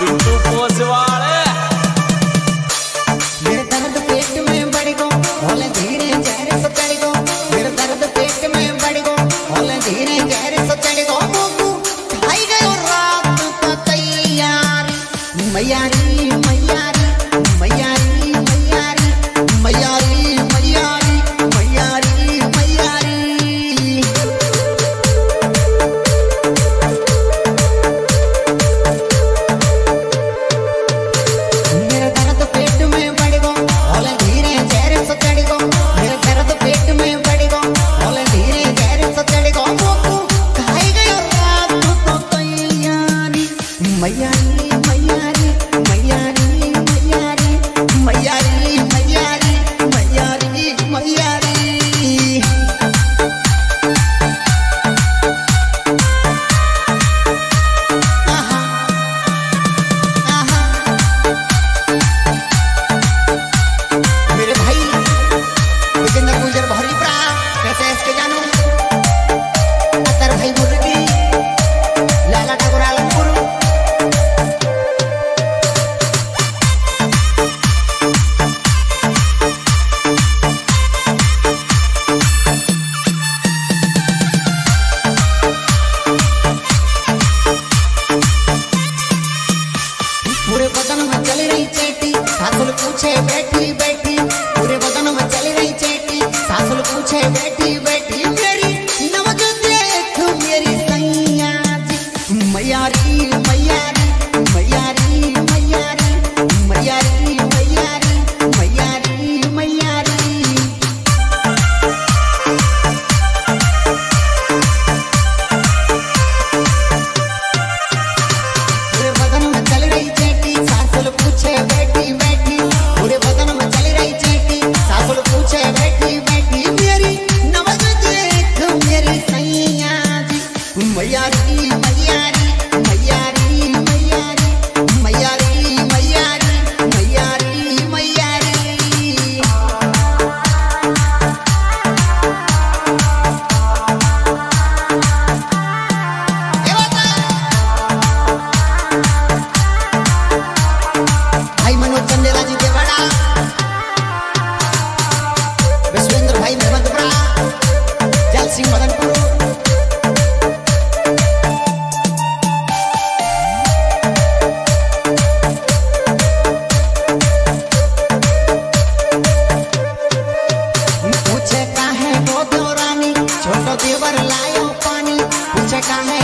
बिट्टू पोसवाड़े मेरे दर्द पेट में बढ़ गो होले धीरे गहरे से चढ़ गो मेरे दर्द पेट में बढ़ गो होले धीरे गहरे से चढ़ गो बाबू खाई गयो रात का तैयार मैया Ay. सासुल पूछे बैठी बैठी मेरी नवज देख मेरी सैया जी मैया I'm